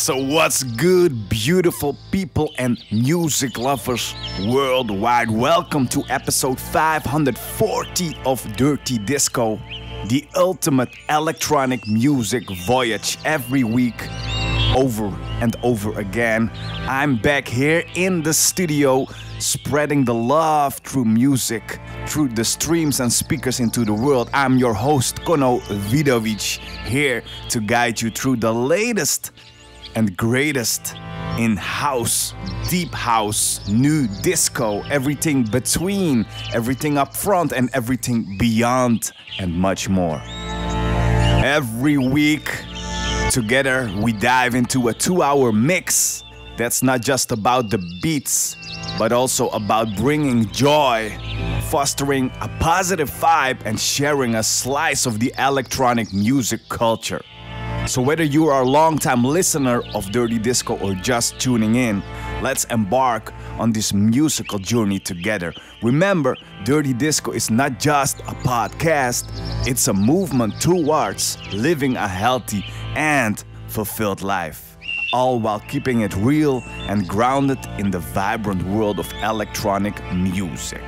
So what's good, beautiful people and music lovers worldwide? Welcome to episode 540 of Dirty Disco, the ultimate electronic music voyage every week, over and over again. I'm back here in the studio, spreading the love through music, through the streams and speakers into the world. I'm your host, Kono Vidovic, here to guide you through the latest and greatest in house, deep house, nu disco, everything between, everything up front, and everything beyond, and much more. Every week, together, we dive into a two hour mix that's not just about the beats, but also about bringing joy, fostering a positive vibe, and sharing a slice of the electronic music culture. So, whether you are a long-time listener of Dirty Disco or just tuning in, let's embark on this musical journey together. Remember, Dirty Disco is not just a podcast, it's a movement towards living a healthy and fulfilled life, all while keeping it real and grounded in the vibrant world of electronic music.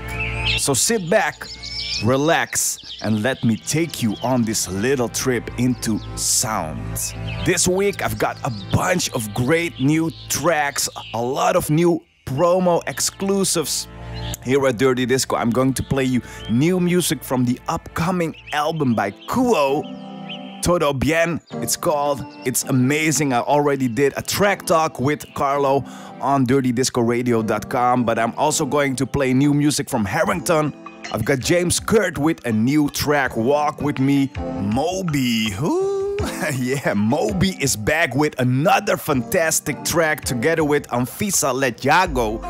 So, sit back relax, and let me take you on this little trip into sound. This week, I've got a bunch of great new tracks, a lot of new promo exclusives. Here at Dirty Disco, I'm going to play you new music from the upcoming album by Kuo. Todo Bien, it's called. It's amazing. I already did a track talk with Carlo on dirtydiscoradio.com, but I'm also going to play new music from Harrington, I've got James Kurt with a new track, Walk With Me, Moby. Ooh, yeah, Moby is back with another fantastic track together with Anfisa Letyago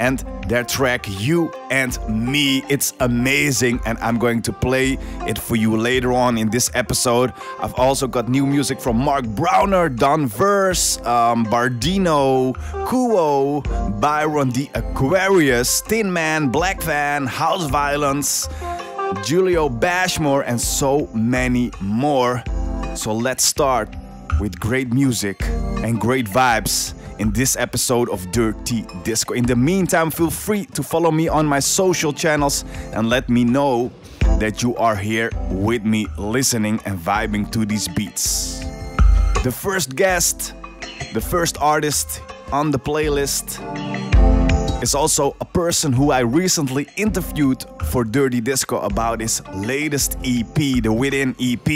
and their track You and Me. It's amazing, and I'm going to play it for you later on in this episode. I've also got new music from Mark Browner, Don Verse, um, Bardino, Kuo, Byron the Aquarius, Tin Man, Black Van, House Violence, Julio Bashmore, and so many more. So let's start with great music and great vibes in this episode of Dirty Disco. In the meantime, feel free to follow me on my social channels and let me know that you are here with me listening and vibing to these beats. The first guest, the first artist on the playlist is also a person who I recently interviewed for Dirty Disco about his latest EP, the Within EP,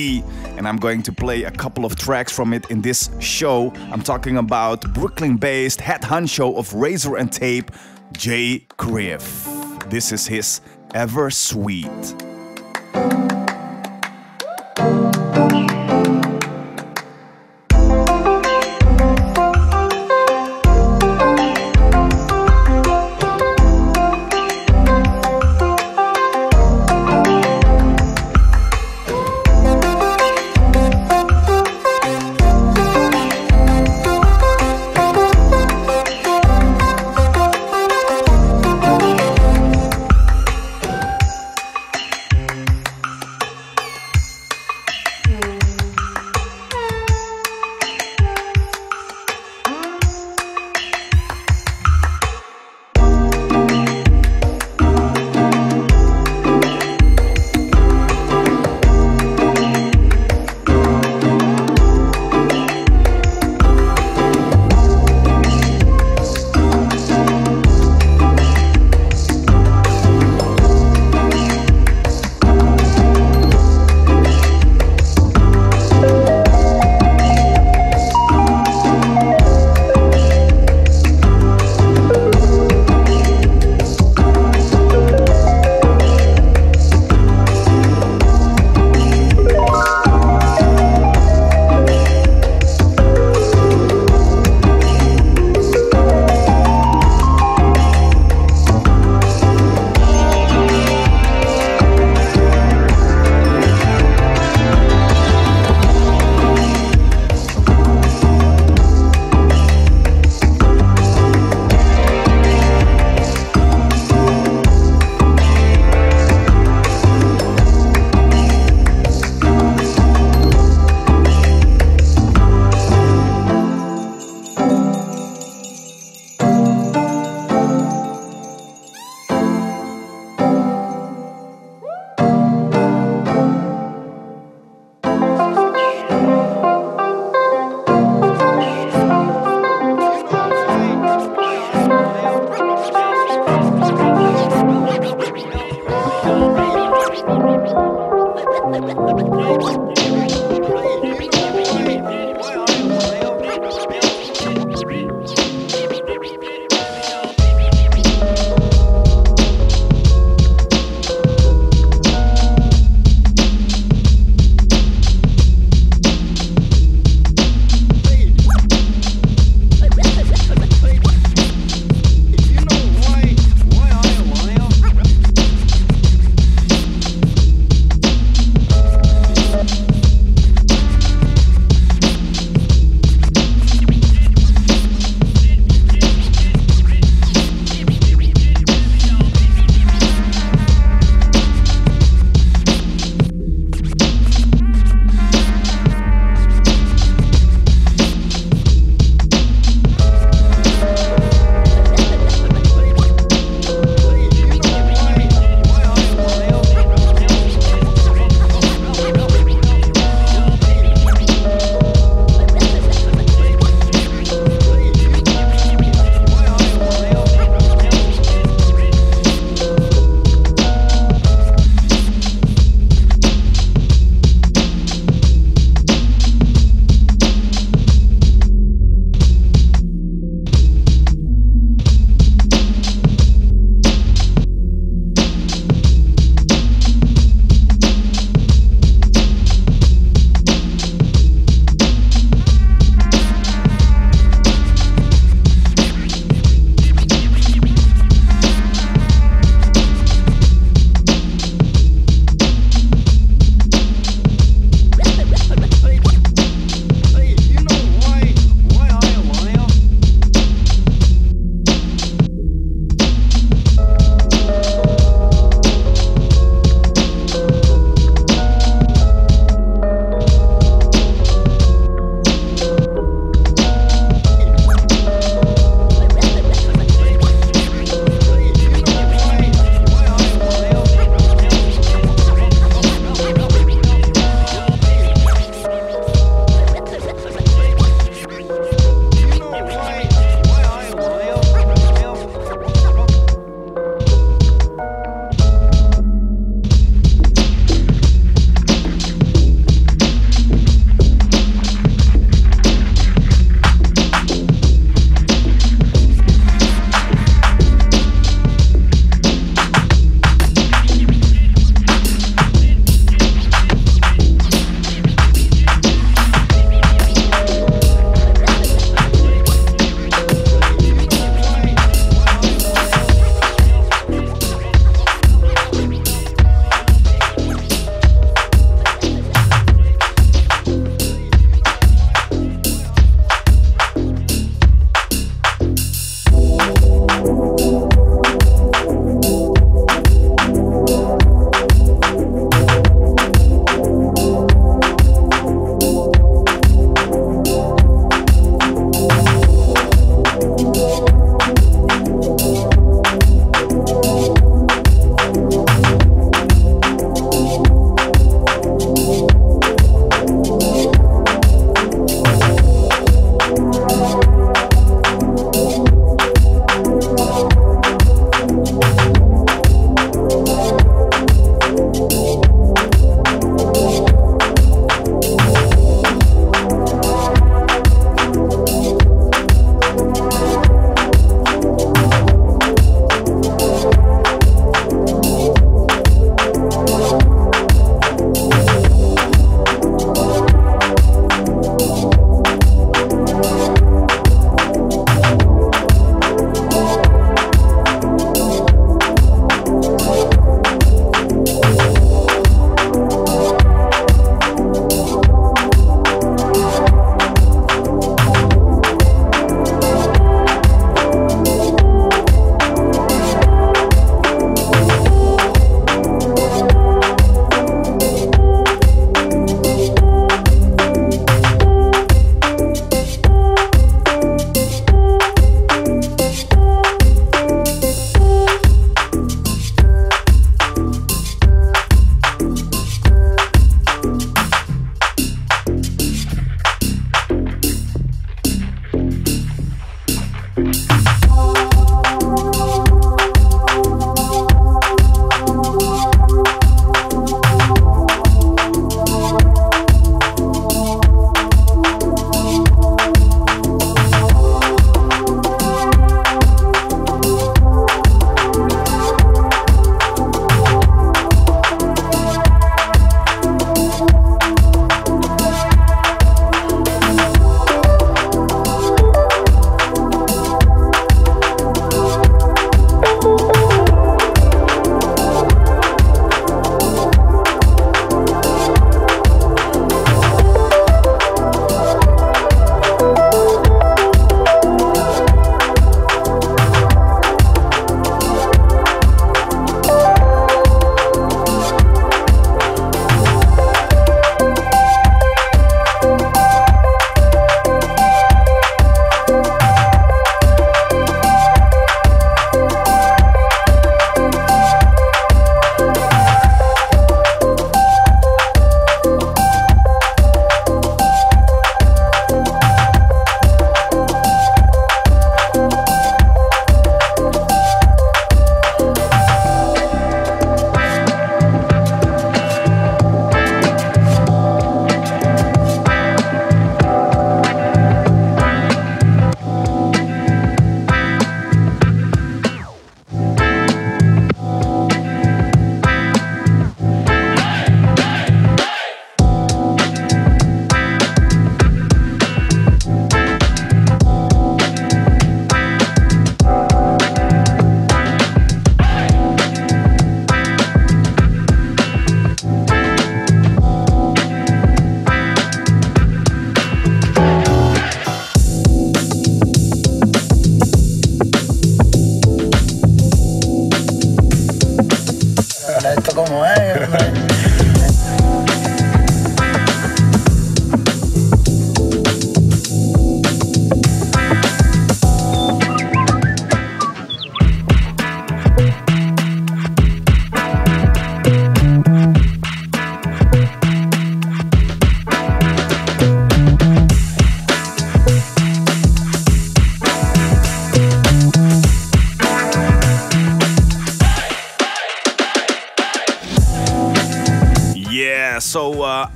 and I'm going to play a couple of tracks from it in this show. I'm talking about Brooklyn based head honcho of Razor-N-Tape, Jay Criff. This is his Ever Sweet.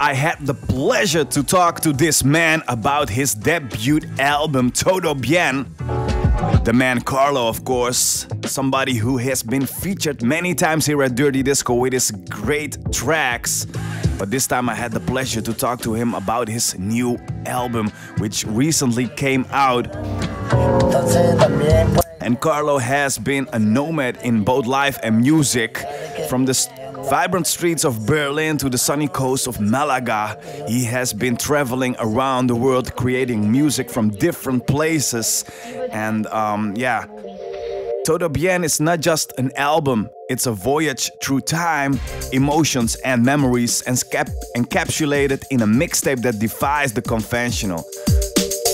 I had the pleasure to talk to this man about his debut album, Todo Bien. The man Carlo, of course, somebody who has been featured many times here at Dirty Disco with his great tracks. But this time I had the pleasure to talk to him about his new album, which recently came out. And Carlo has been a nomad in both life and music. From the vibrant streets of Berlin to the sunny coast of Malaga, he has been traveling around the world creating music from different places. And um, yeah, Todo Bien is not just an album, it's a voyage through time, emotions, and memories, and encapsulated in a mixtape that defies the conventional.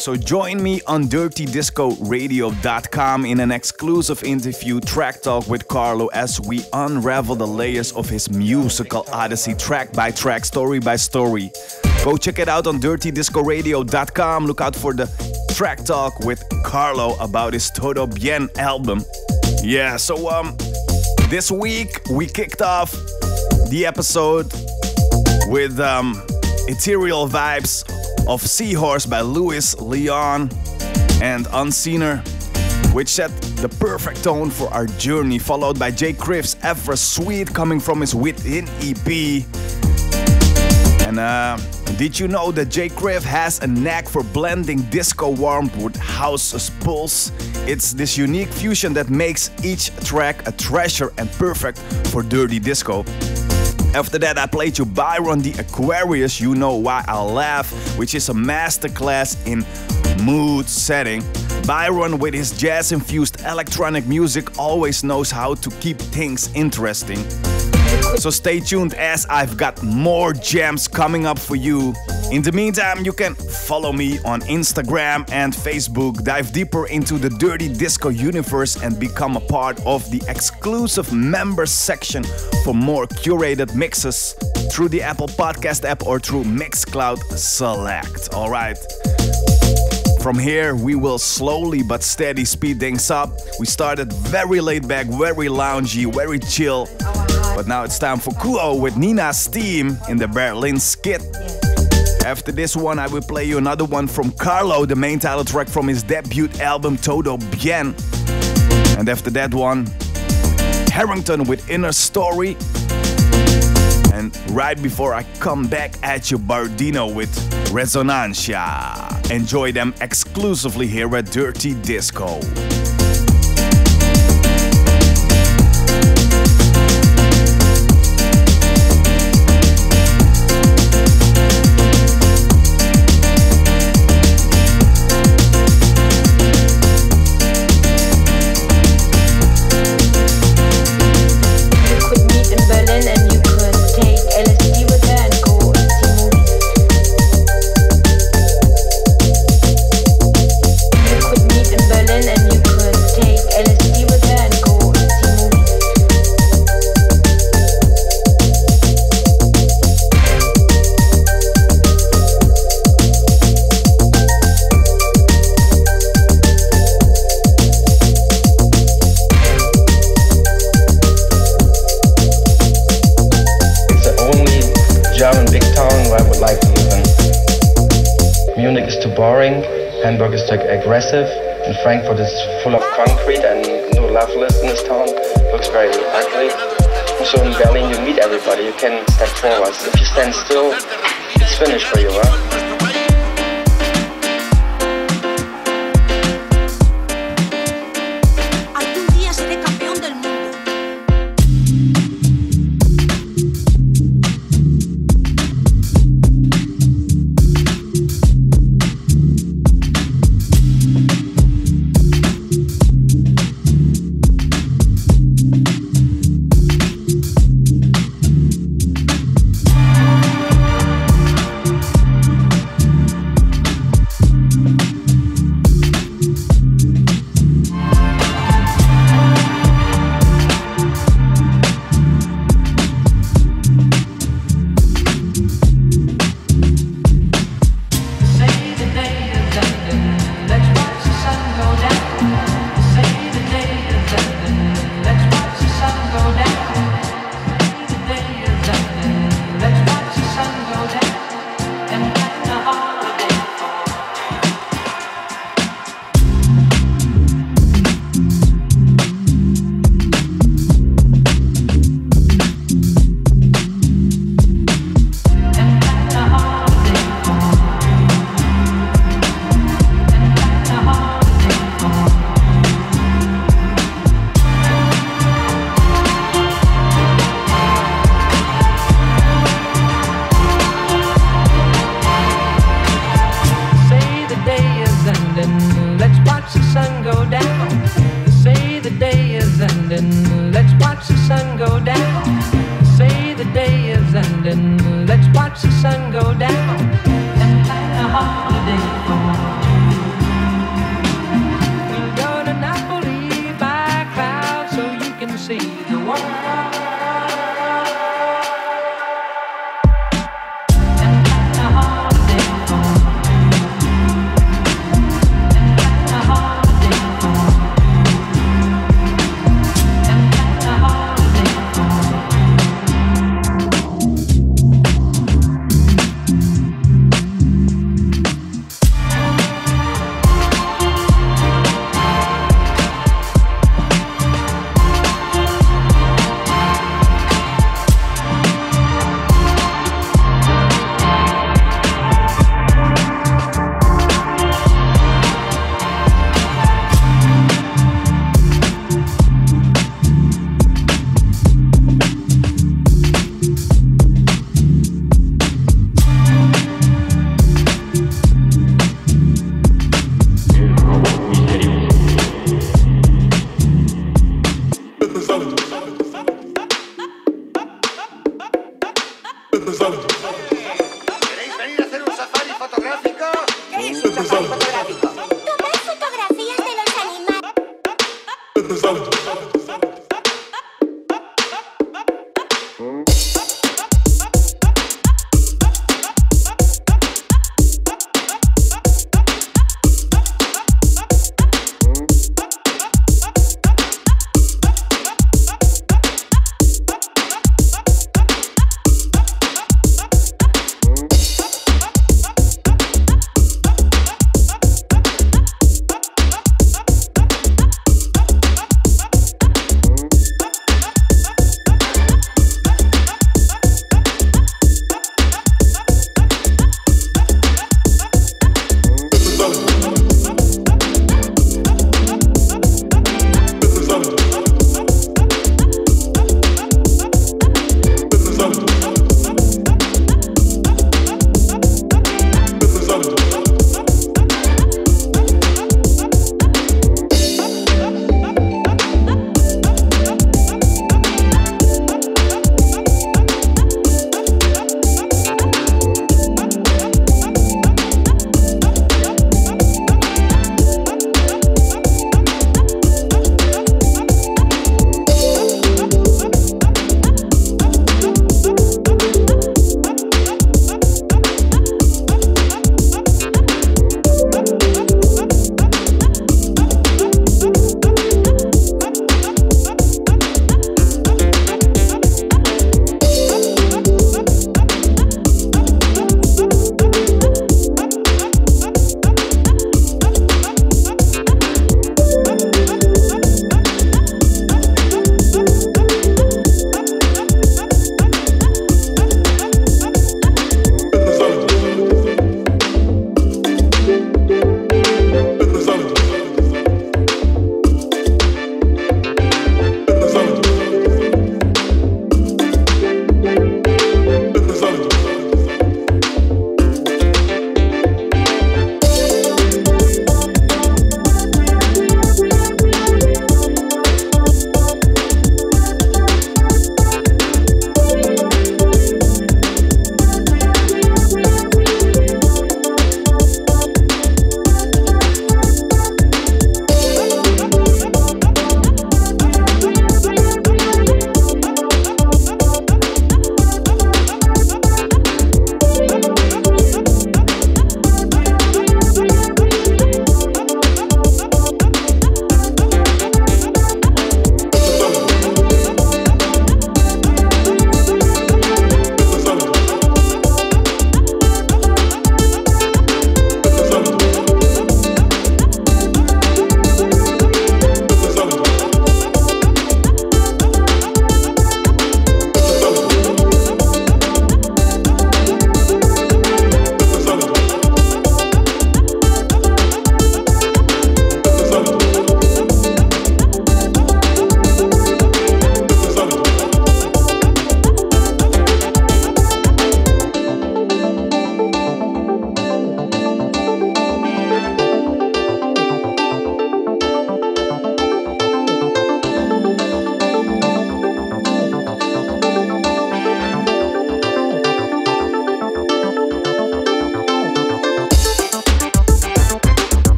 So join me on dirtydiscoradio.com in an exclusive interview track talk with Carlo as we unravel the layers of his musical odyssey track by track, story by story. Go check it out on dirtydiscoradio.com. Look out for the track talk with Carlo about his Todo Bien album. Yeah, so um this week we kicked off the episode with um ethereal vibes of Seahorse by Louis Leon and Unseener, which set the perfect tone for our journey, followed by JKriv's Ever Sweet coming from his Within EP. And uh, did you know that JKriv has a knack for blending disco warmth with house pulse? It's this unique fusion that makes each track a treasure and perfect for dirty disco. After that, I played you Byron the Aquarius, You Know Why I Laugh, which is a masterclass in mood setting. Byron, with his jazz infused electronic music, always knows how to keep things interesting. So stay tuned as I've got more gems coming up for you. In the meantime, you can follow me on Instagram and Facebook, dive deeper into the Dirty Disco universe, and become a part of the exclusive members section for more curated mixes through the Apple Podcast app or through Mixcloud Select. All right. From here, we will slowly but steady speed things up. We started very laid back, very loungy, very chill. But now it's time for Kuo with Nina's team in the Berlin skit. After this one, I will play you another one from Carlo, the main title track from his debut album Todo Bien. And after that one, Harrington with Inner Story. And right before I come back at you, Bardino with Resonancia. Enjoy them exclusively here at Dirty Disco. Hamburg is like aggressive, and Frankfurt is full of concrete and no loveless in this town. Looks very ugly. So in Berlin you meet everybody, you can step forward. If you stand still, it's finished for you, huh?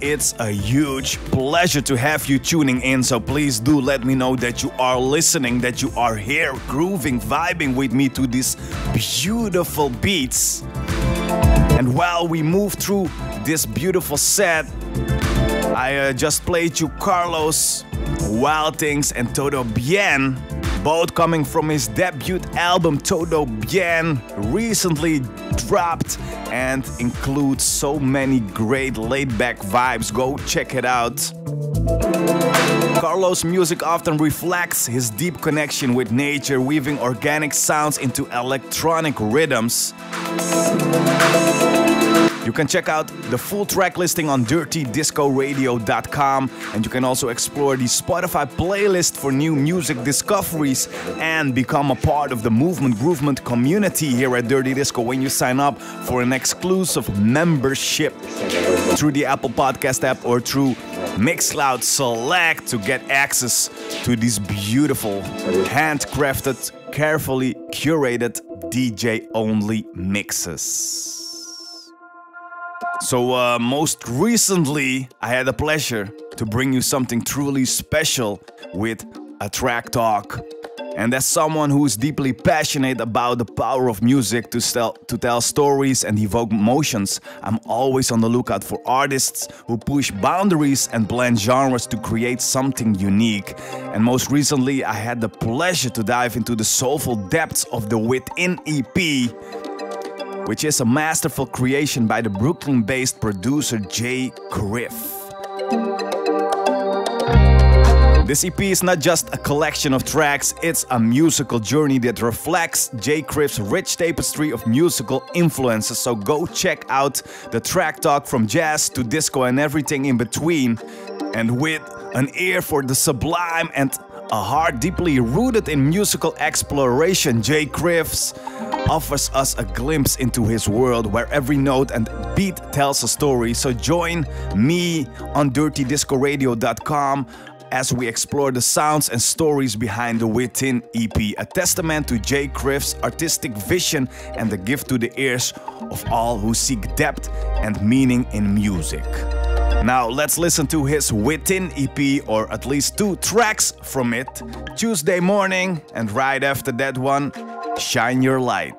It's a huge pleasure to have you tuning in. So please do let me know that you are listening, that you are here grooving, vibing with me to these beautiful beats. And while we move through this beautiful set, I uh, just played you Carlos, Wild Things, and Todo Bien both coming from his debut album Todo Bien, recently dropped and includes so many great laid back vibes. Go check it out. Carlos' music often reflects his deep connection with nature, weaving organic sounds into electronic rhythms. You can check out the full track listing on dirtydiscoradio.com and you can also explore the Spotify playlist for new music discoveries and become a part of the Movement Groovement community here at Dirty Disco when you sign up for an exclusive membership through the Apple Podcast app or through Mixcloud Select to get access to these beautiful, handcrafted, carefully curated DJ only mixes. So, uh, most recently, I had the pleasure to bring you something truly special with a track talk. And as someone who is deeply passionate about the power of music to tell, to tell stories and evoke emotions, I'm always on the lookout for artists who push boundaries and blend genres to create something unique. And most recently, I had the pleasure to dive into the soulful depths of the Within EP which is a masterful creation by the Brooklyn based producer Jay Griff. This EP is not just a collection of tracks, it's a musical journey that reflects JKriv's rich tapestry of musical influences. So go check out the track talk from jazz to disco and everything in between. And with an ear for the sublime and a heart deeply rooted in musical exploration, JKrivs offers us a glimpse into his world where every note and beat tells a story. So join me on dirtydiscoradio.com as we explore the sounds and stories behind the Within EP, a testament to JKriv's artistic vision and the gift to the ears of all who seek depth and meaning in music. Now let's listen to his Within EP, or at least two tracks from it Tuesday morning, and right after that one, Shine Your Light.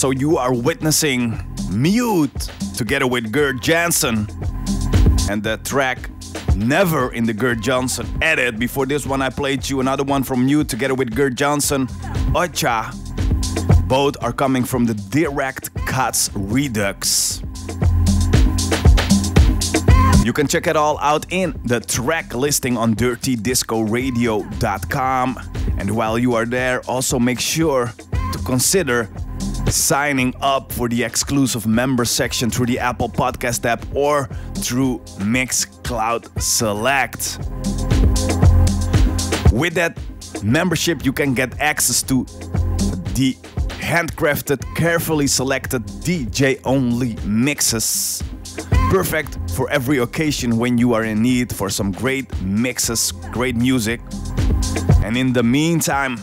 So you are witnessing Mute together with Gerd Janson and the track Never in the Gerd Janson edit. Before this one, I played you another one from Mute together with Gerd Janson, Ocha. Both are coming from the Direct Cuts Redux. You can check it all out in the track listing on dirtydiscoradio.com. And while you are there, also make sure to consider signing up for the exclusive member section through the Apple Podcast app or through Mixcloud Select. With that membership, you can get access to the handcrafted, carefully selected DJ only mixes. Perfect for every occasion when you are in need for some great mixes, great music. And in the meantime,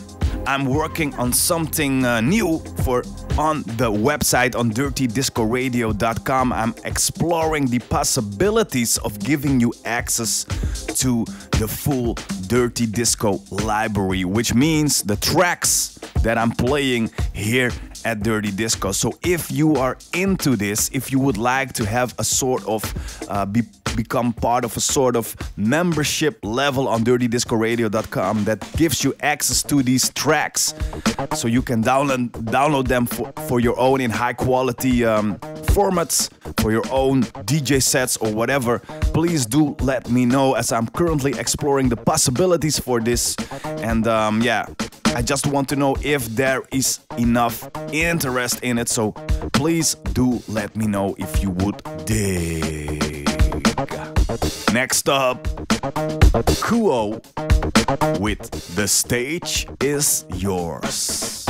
I'm working on something uh, new for on the website on dirtydiscoradio.com. I'm exploring the possibilities of giving you access to the full Dirty Disco library, which means the tracks that I'm playing here at Dirty Disco. So if you are into this, if you would like to have a sort of uh, be become part of a sort of membership level on dirtydiscoradio.com that gives you access to these tracks so you can download download them for, for your own in high quality um, formats for your own DJ sets or whatever please do let me know as I'm currently exploring the possibilities for this and um, yeah I just want to know if there is enough interest in it so please do let me know if you would dig Next up, Kuo with The Stage is Yours.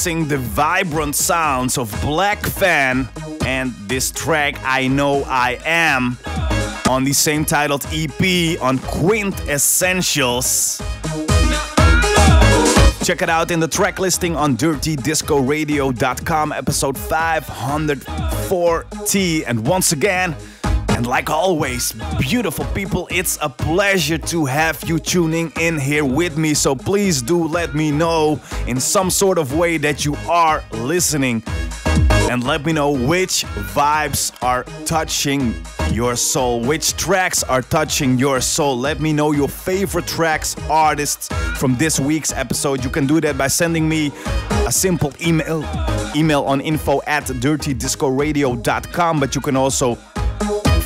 The vibrant sounds of Black Fan and this track I Know I Am on the same titled EP on Quint Essentials. Check it out in the track listing on dirtydiscoradio.com, episode 540. And once again, and like always, beautiful people, it's a pleasure to have you tuning in here with me. So please do let me know in some sort of way that you are listening. And let me know which vibes are touching your soul, which tracks are touching your soul. Let me know your favorite tracks, artists from this week's episode. You can do that by sending me a simple email email on info at dirtydiscoradio.com, but you can also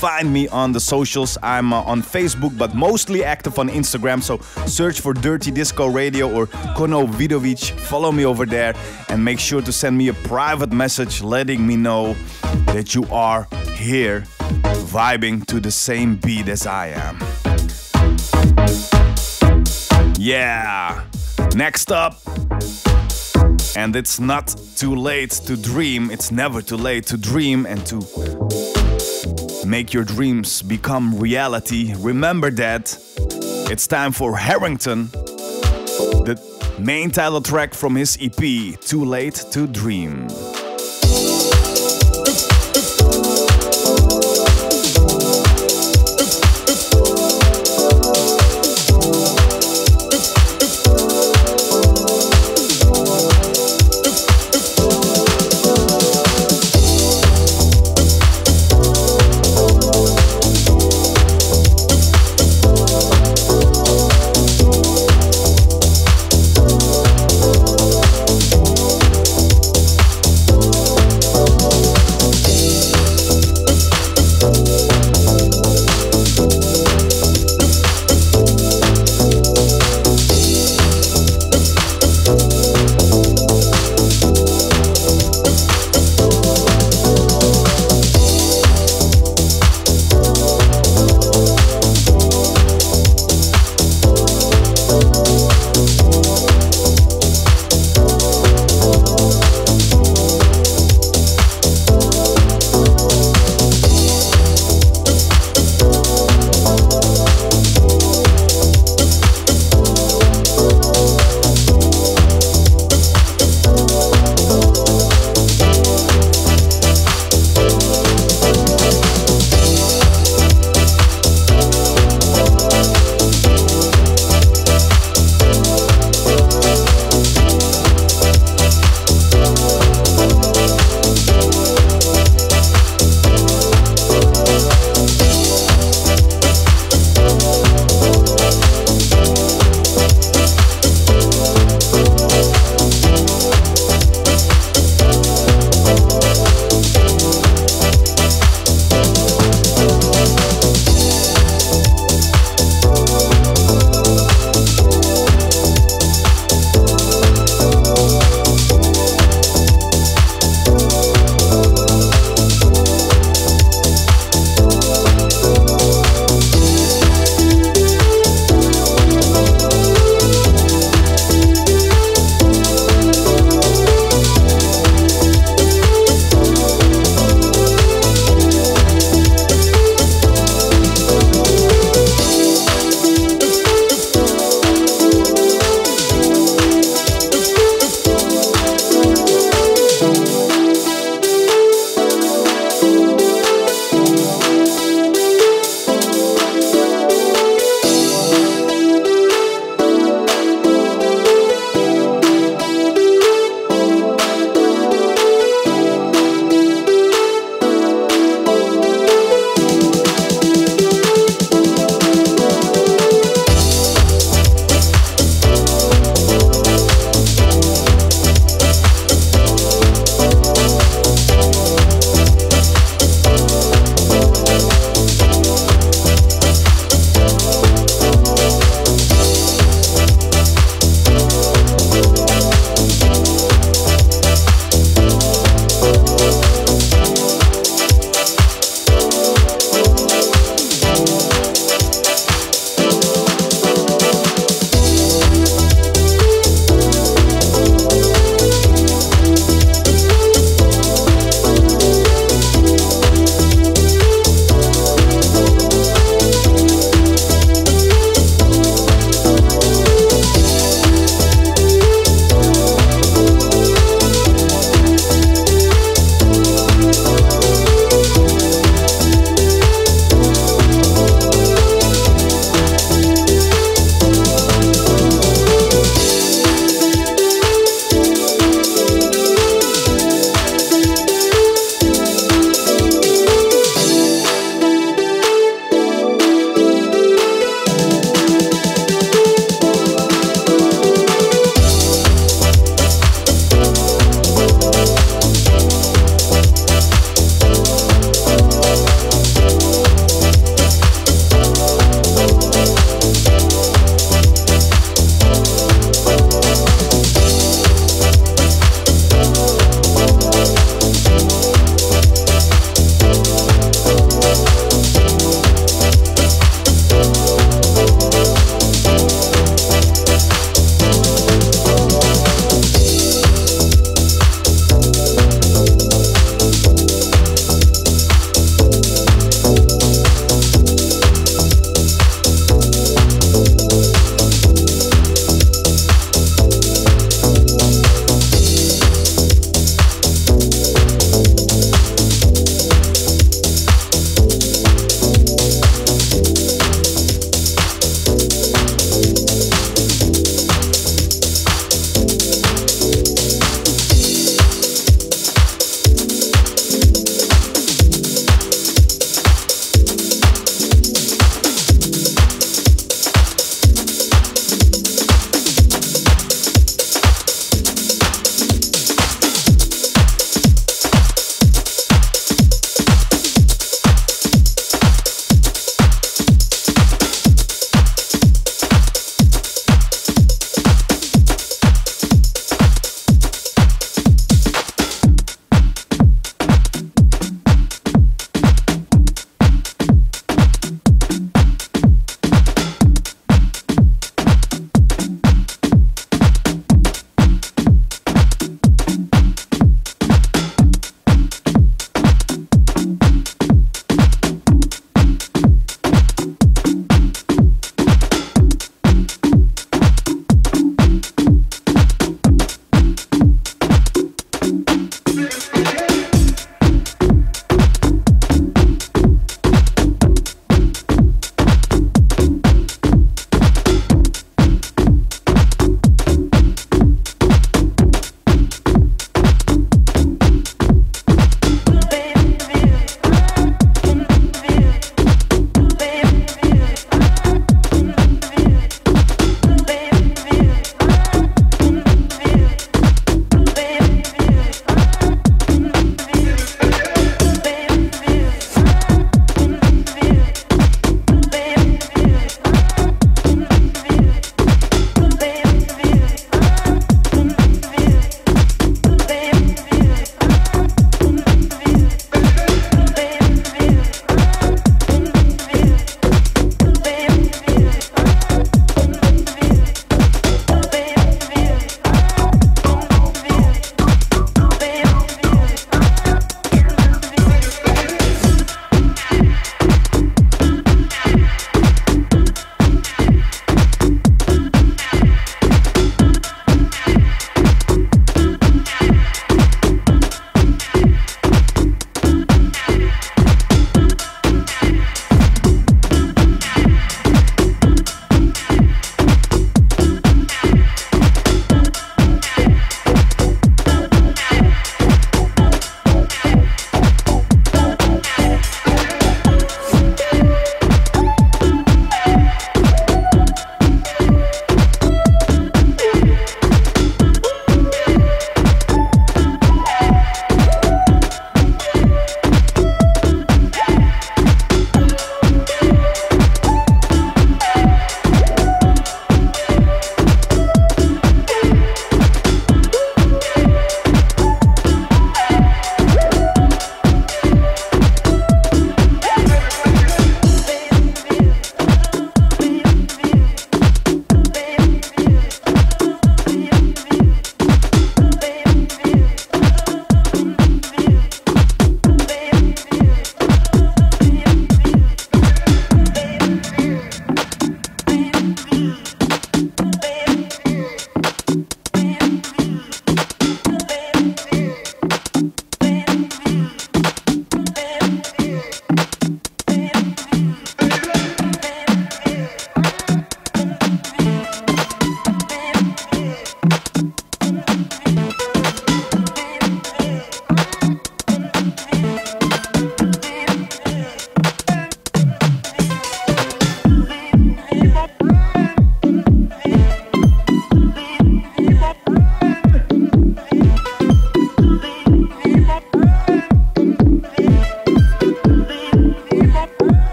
find me on the socials. I'm uh, on Facebook, but mostly active on Instagram. So search for Dirty Disco Radio or Kono Vidovic. Follow me over there and make sure to send me a private message letting me know that you are here vibing to the same beat as I am. Yeah. Next up. And it's not too late to dream. It's never too late to dream and to make your dreams become reality. Remember that. It's time for Harrington, the main title track from his EP, Too Late to Dream.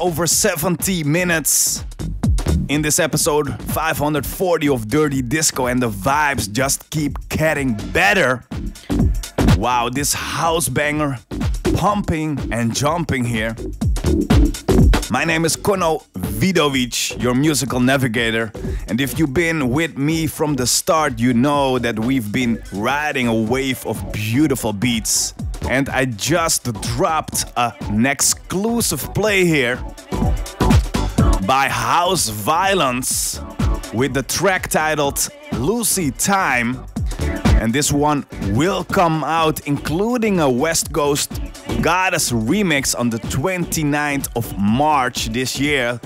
Over 70 minutes in this episode 540 of Dirty Disco, and the vibes just keep getting better. Wow, this house banger pumping and jumping here. My name is Kono Vidovic, your musical navigator. And if you've been with me from the start, you know that we've been riding a wave of beautiful beats. And I just dropped an exclusive play here by House Violence with the track titled Lucy Time. And this one will come out including a West Coast Goddess remix on the 29th of March this year.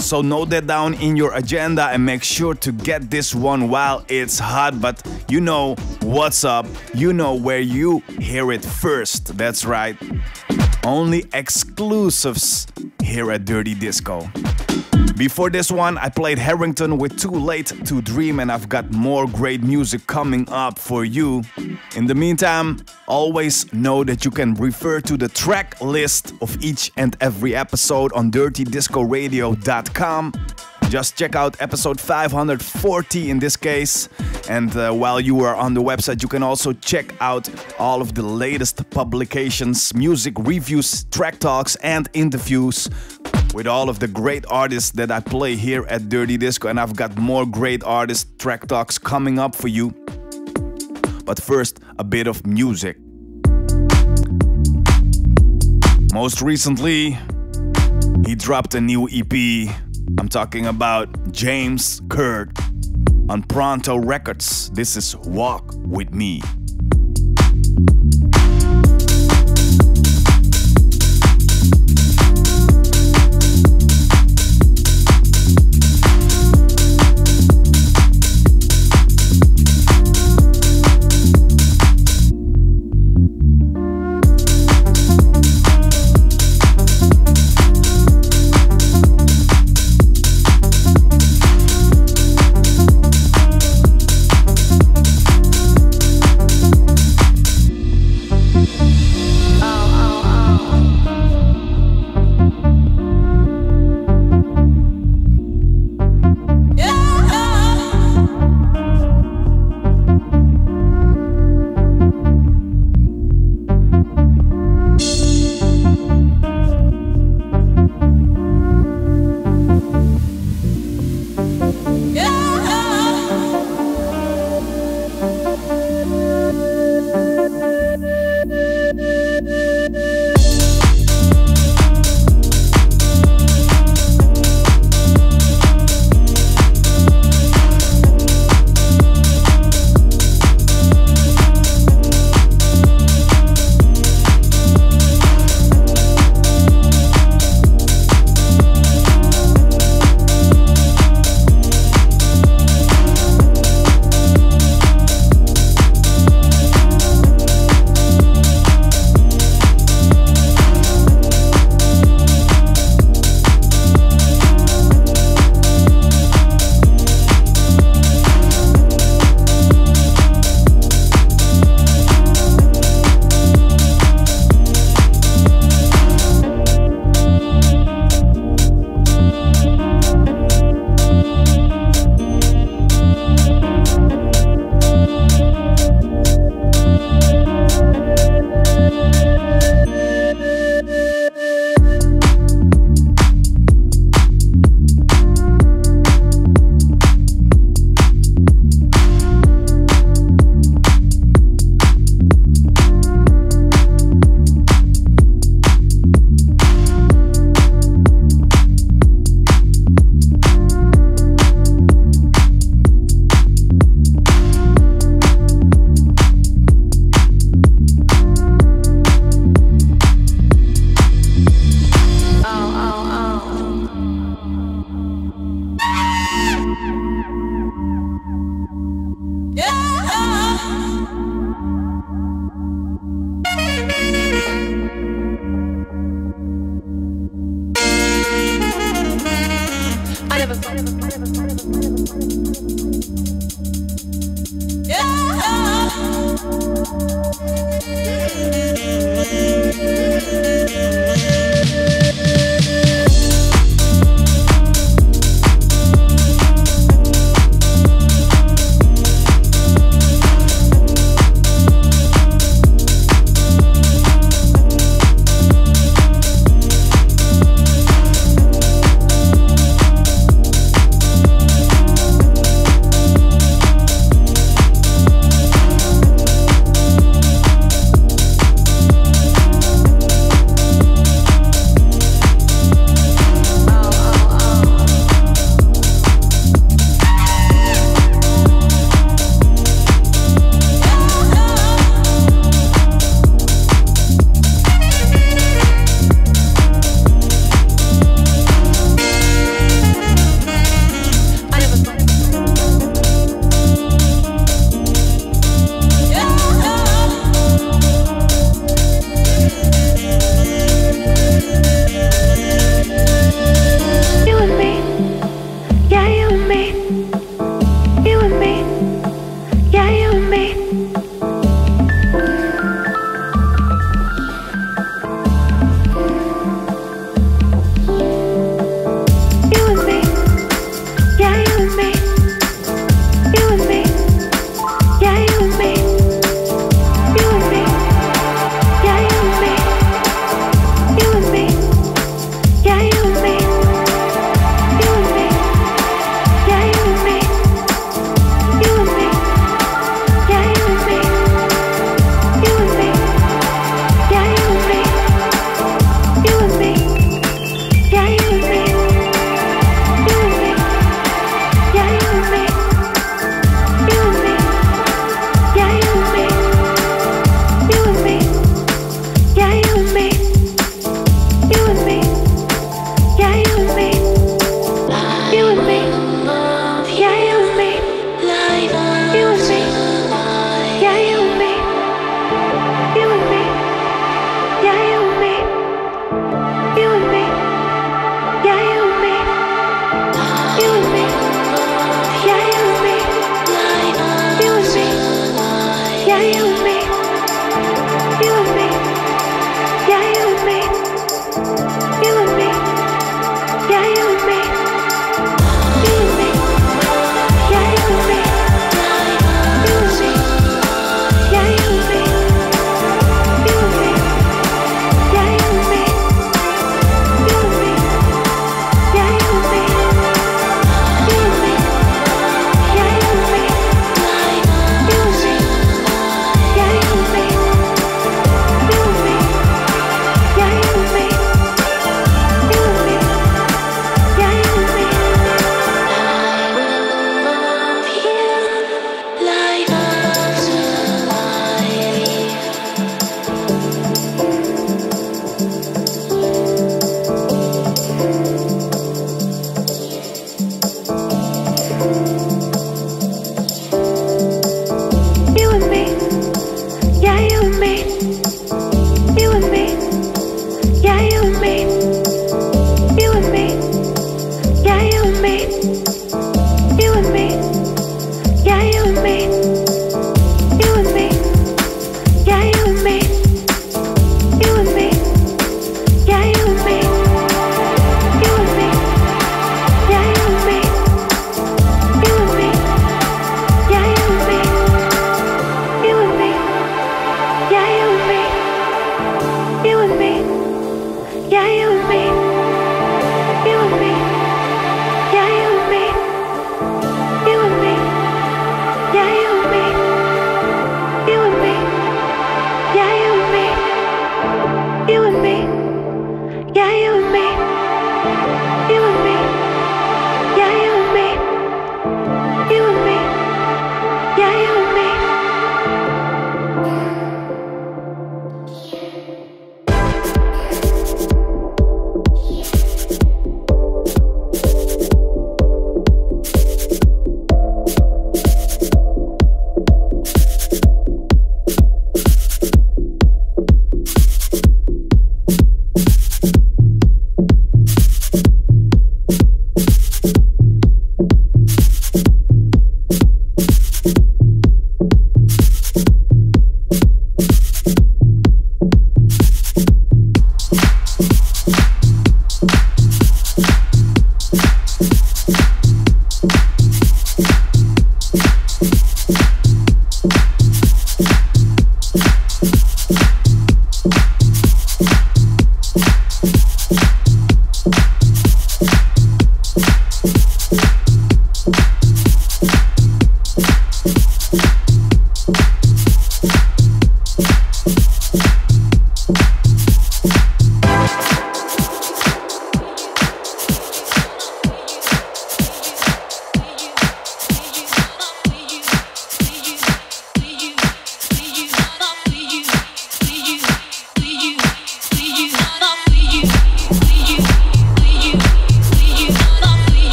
So note that down in your agenda and make sure to get this one while it's hot. But you know what's up, you know where you hear it first. That's right. Only exclusives here at Dirty Disco. Before this one, I played Harrington with Too Late to Dream, and I've got more great music coming up for you. In the meantime, always know that you can refer to the track list of each and every episode on dirtydiscoradio.com. Just check out episode 540 in this case. And uh, while you are on the website, you can also check out all of the latest publications, music reviews, track talks, and interviews with all of the great artists that I play here at Dirty Disco. And I've got more great artist track talks coming up for you. But first, a bit of music. Most recently, he dropped a new EP. I'm talking about James Kurt on Pronto Records. This is Walk With Me.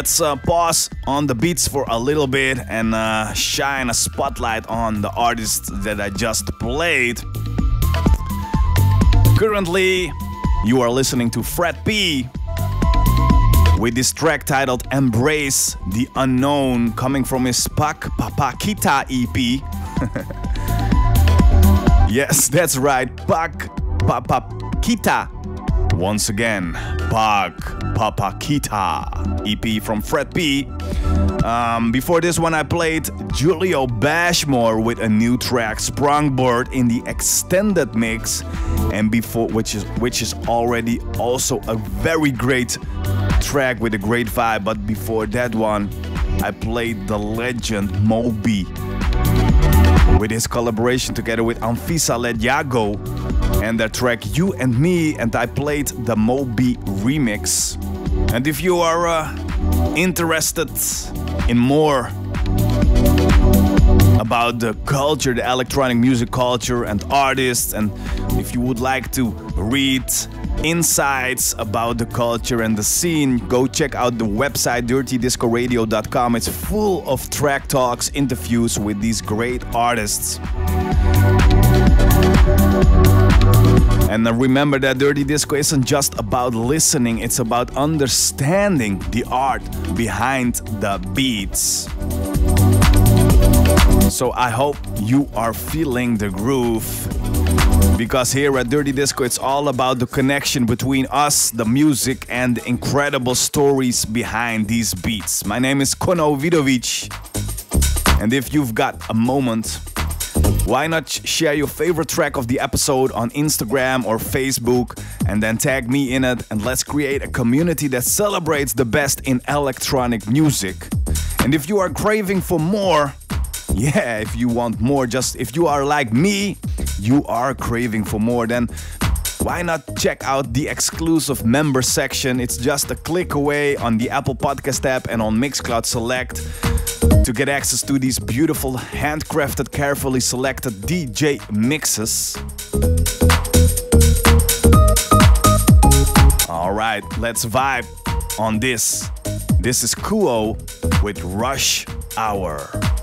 Let's uh, pause on the beats for a little bit and uh, shine a spotlight on the artist that I just played. Currently, you are listening to Fred P with this track titled Embrace the Unknown coming from his Pak Papakita EP. yes, that's right, Pak Papakita. Once again, Pak Papakita EP from Fred P. Um, before this one, I played Julio Bashmore with a new track, Sprongbird, in the extended mix, and before which is which is already also a very great track with a great vibe. But before that one, I played the legend Moby with his collaboration together with Anfisa Letyago and their track You and Me, and I played the Moby remix. And if you are uh, interested in more about the culture, the electronic music culture, and artists, and if you would like to read insights about the culture and the scene, go check out the website dirtydiscoradio.com. It's full of track talks, interviews with these great artists. And remember that Dirty Disco isn't just about listening, it's about understanding the art behind the beats. So I hope you are feeling the groove. Because here at Dirty Disco, it's all about the connection between us, the music, and the incredible stories behind these beats. My name is Kono Vidovic. And if you've got a moment, why not share your favorite track of the episode on Instagram or Facebook and then tag me in it and let's create a community that celebrates the best in electronic music. And if you are craving for more, yeah, if you want more, just if you are like me, you are craving for more, then why not check out the exclusive member section? It's just a click away on the Apple Podcast app and on Mixcloud Select to get access to these beautiful, handcrafted, carefully selected DJ mixes. All right, let's vibe on this. This is Kuo with Rush Hour.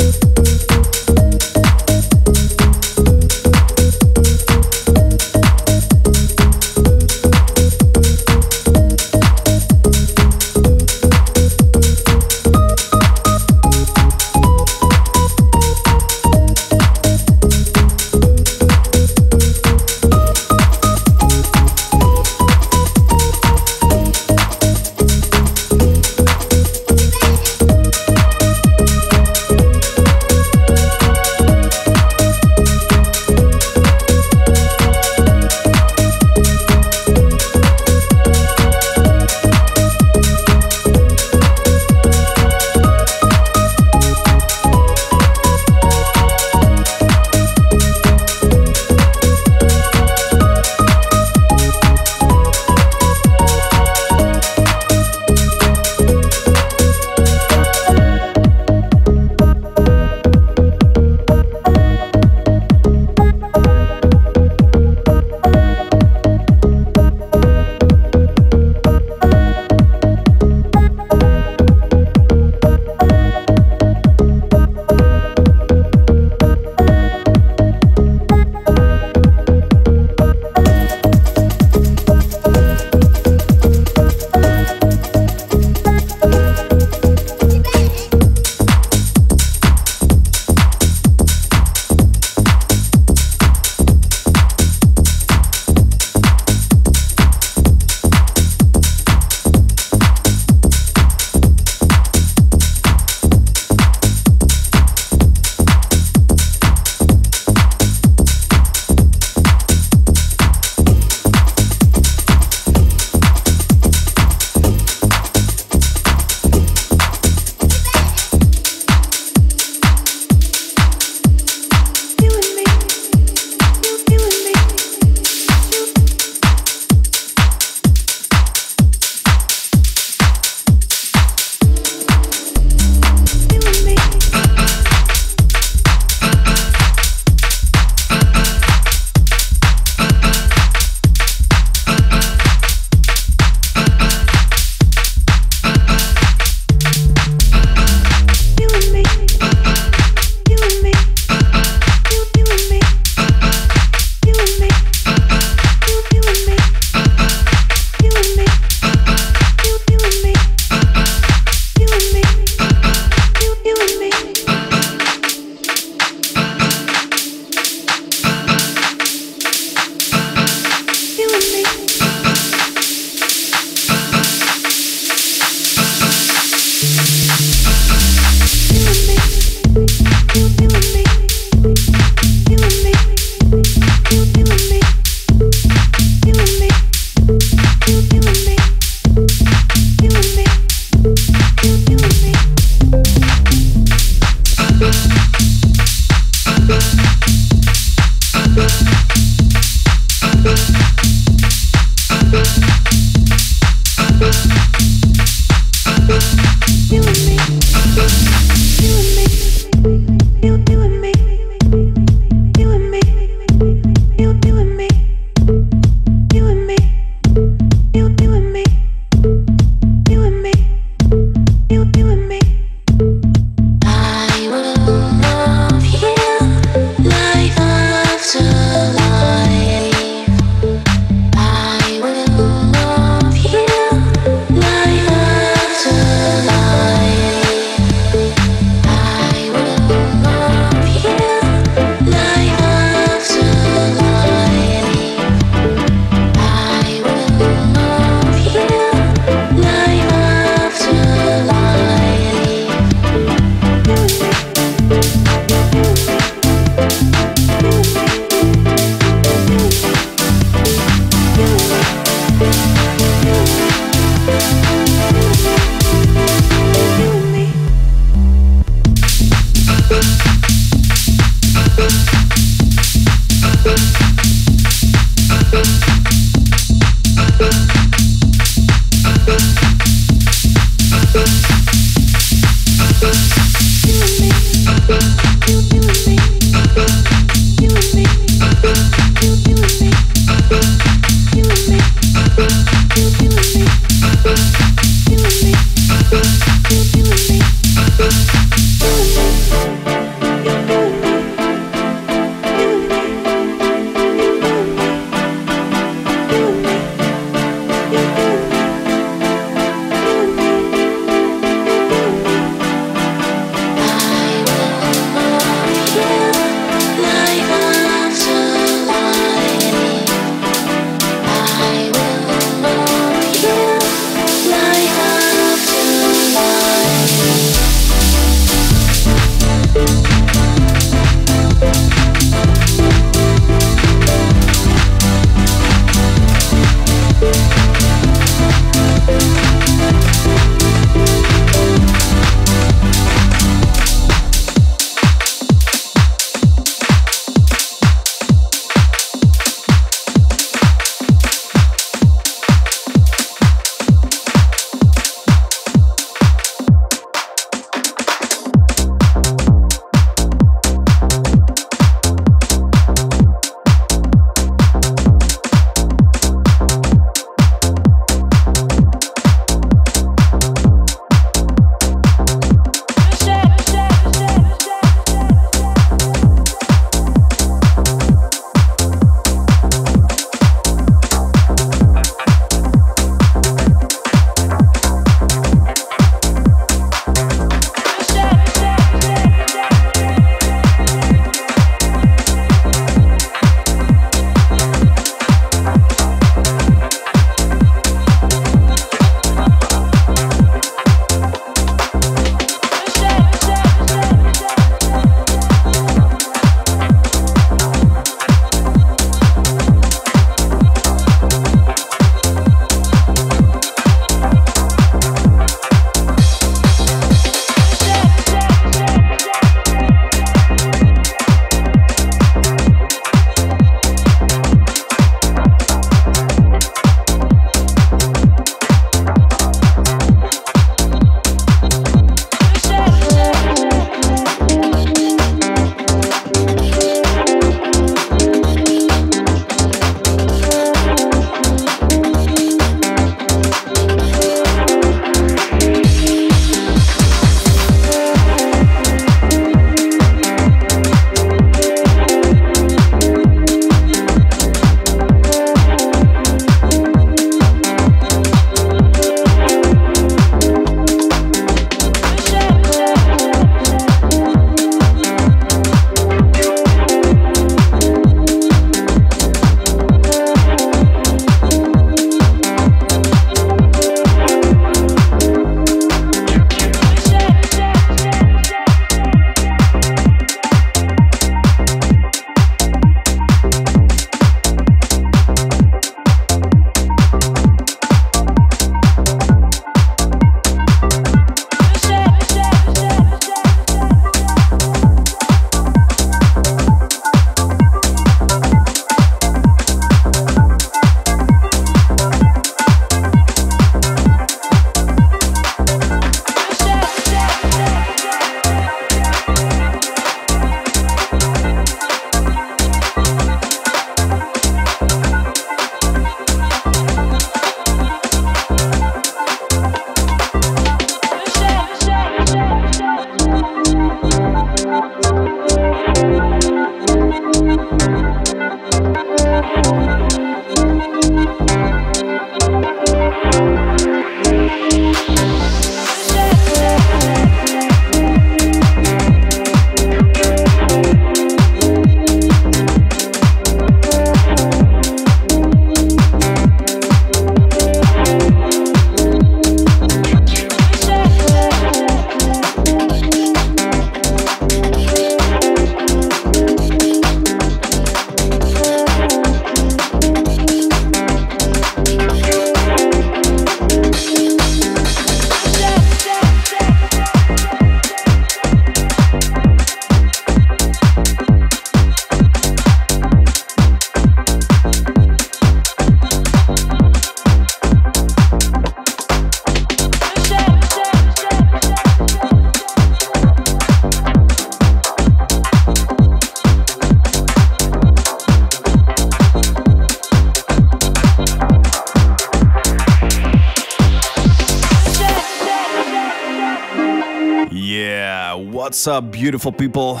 What's up, beautiful people?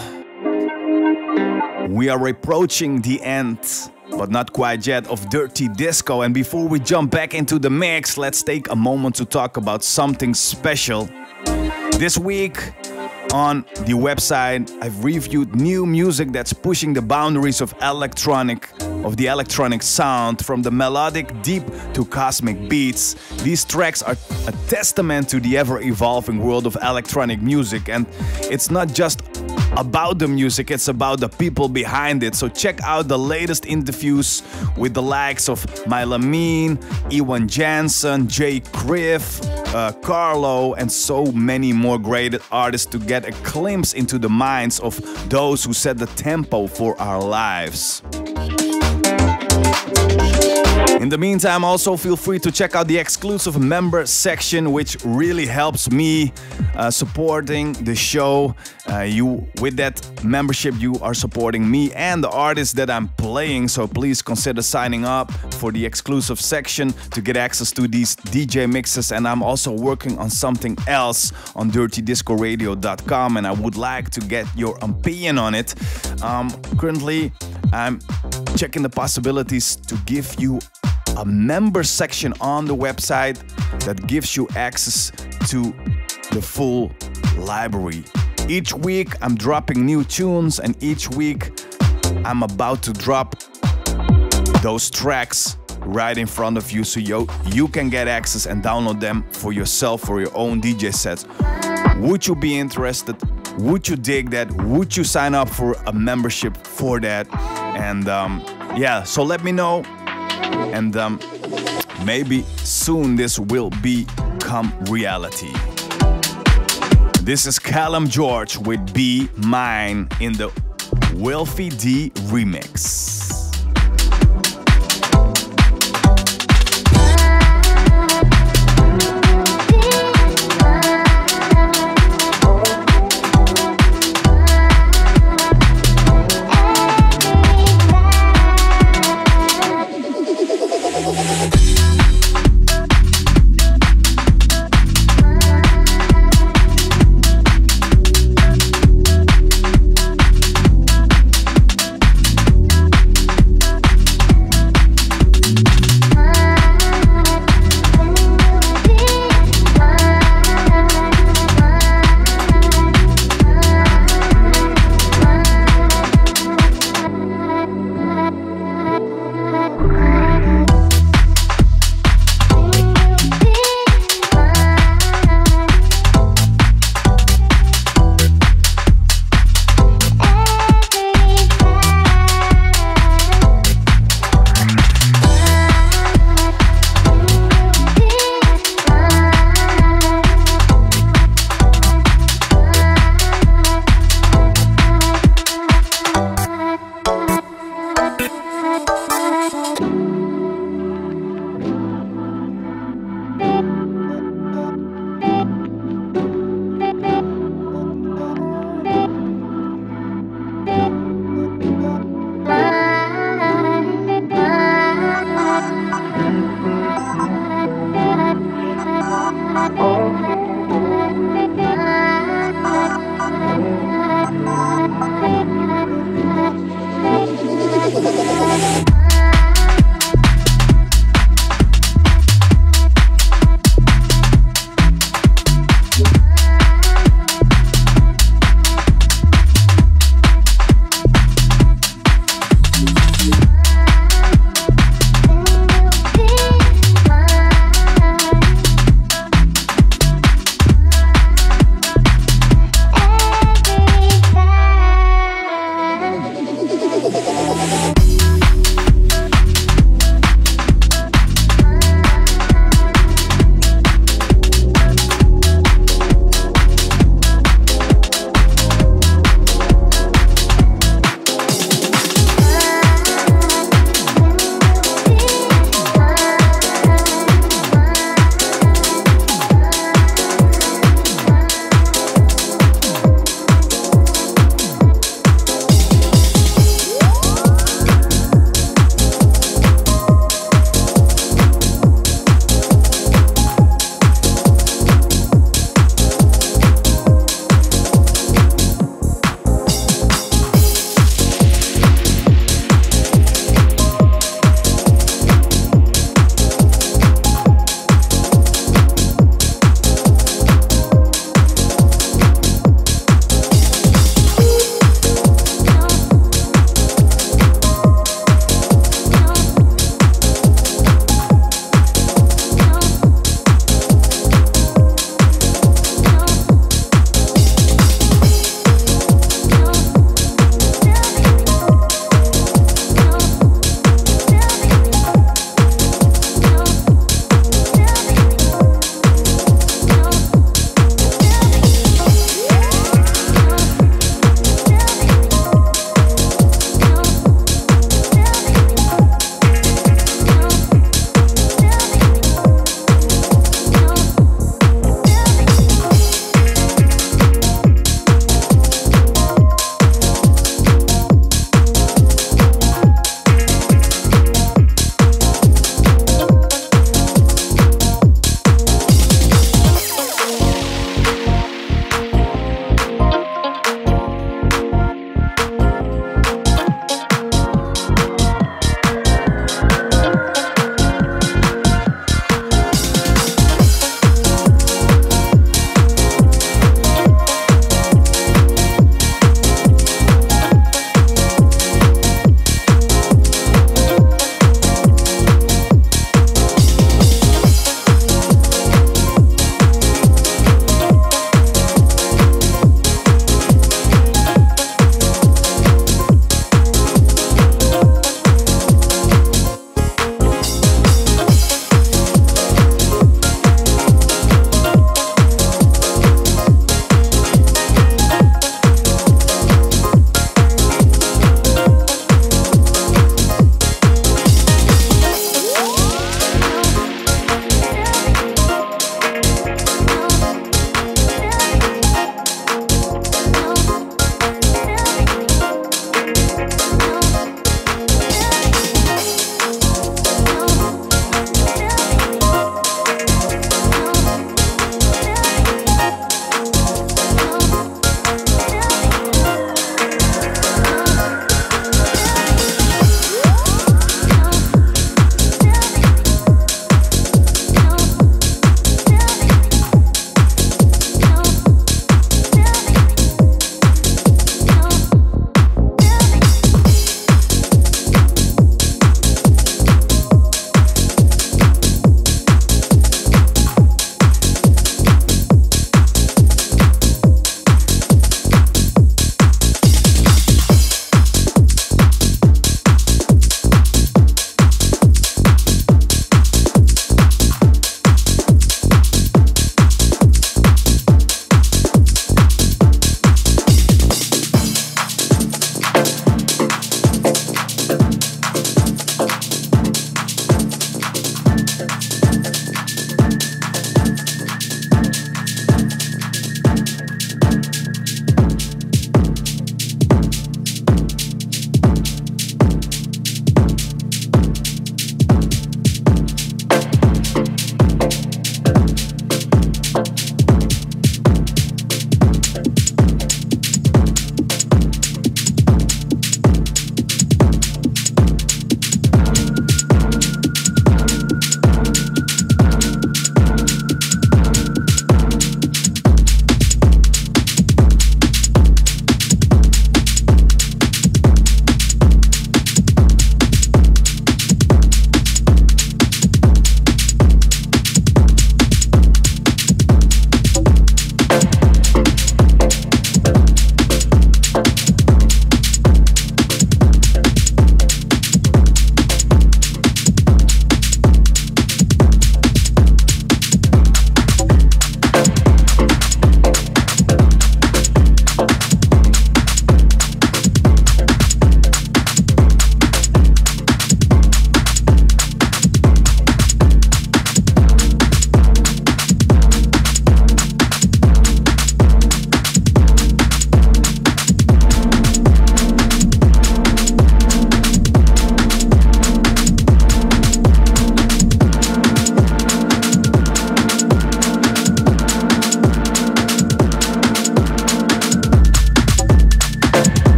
We are approaching the end, but not quite yet, of Dirty Disco. And before we jump back into the mix, let's take a moment to talk about something special. This week, on the website, I've reviewed new music that's pushing the boundaries of electronic, of the electronic sound, from the melodic deep to cosmic beats. These tracks are a testament to the ever-evolving world of electronic music, and it's not just about the music, it's about the people behind it. So check out the latest interviews with the likes of Mylamine, Ewan Jansen, JKriv, uh, Carlo, and so many more great artists to get a glimpse into the minds of those who set the tempo for our lives. In the meantime, also feel free to check out the exclusive member section, which really helps me uh, supporting the show. Uh, you, with that membership, you are supporting me and the artists that I'm playing. So please consider signing up for the exclusive section to get access to these DJ mixes. And I'm also working on something else on DirtyDiscoRadio.com, and I would like to get your opinion on it. Um, currently, I'm checking the possibilities to give you a member section on the website that gives you access to the full library. Each week I'm dropping new tunes, and each week I'm about to drop those tracks right in front of you so you, you can get access and download them for yourself for your own DJ sets. Would you be interested? Would you dig that? Would you sign up for a membership for that? And um, yeah, so let me know and um, maybe soon this will become reality. This is Callum George with Be Mine in the Wilfie D remix.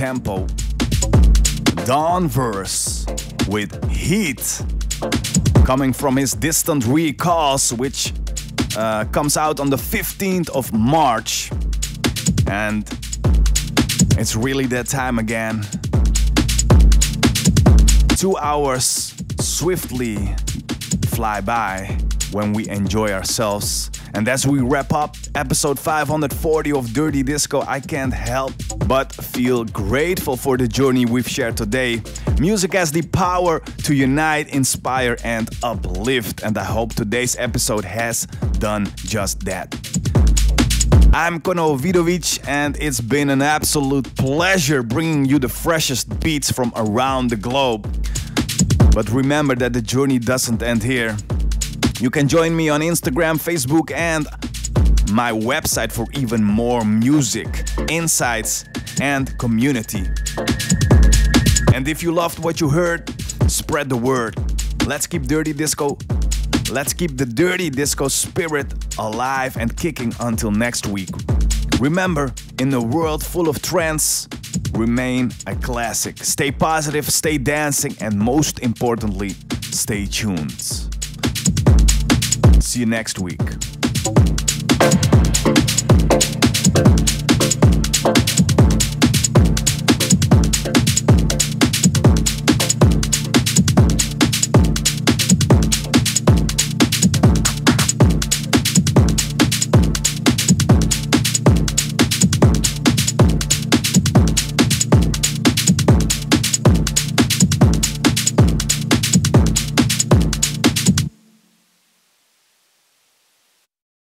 Tempo. Don Verse with Heat, coming from his distant recalls, which uh, comes out on the 15th of March. And it's really that time again. Two hours swiftly fly by when we enjoy ourselves. And as we wrap up episode 540 of Dirty Disco, I can't help but feel grateful for the journey we've shared today. Music has the power to unite, inspire, and uplift, and I hope today's episode has done just that. I'm Kono Vidovic, and it's been an absolute pleasure bringing you the freshest beats from around the globe. But remember that the journey doesn't end here. You can join me on Instagram, Facebook, and my website for even more music, insights, and community. And if you loved what you heard, spread the word. Let's keep Dirty Disco. Let's keep the Dirty Disco spirit alive and kicking until next week. Remember, in a world full of trends, remain a classic. Stay positive, stay dancing, and most importantly, stay tuned. See you next week.